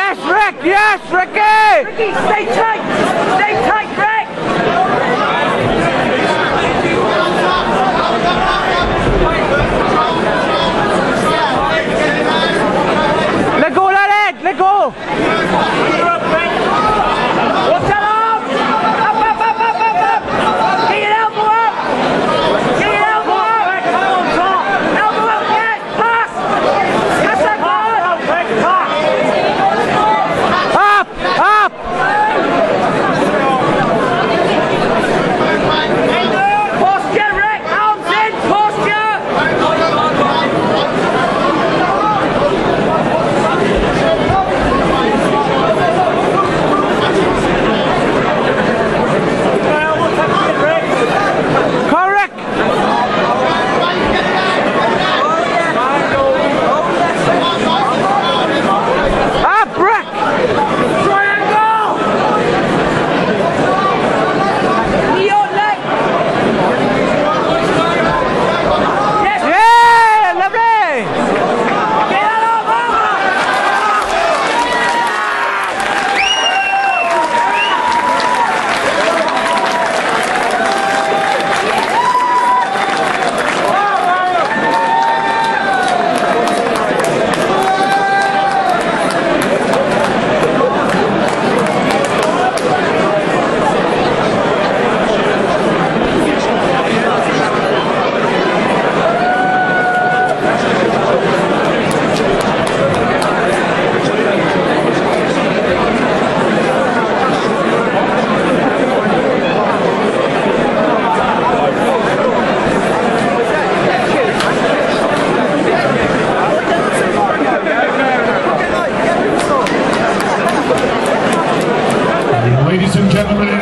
Yes, Rick! Yes, Ricky! Ricky, stay tight! Stay tight, Rick! Let go, let it! Let go! gentlemen.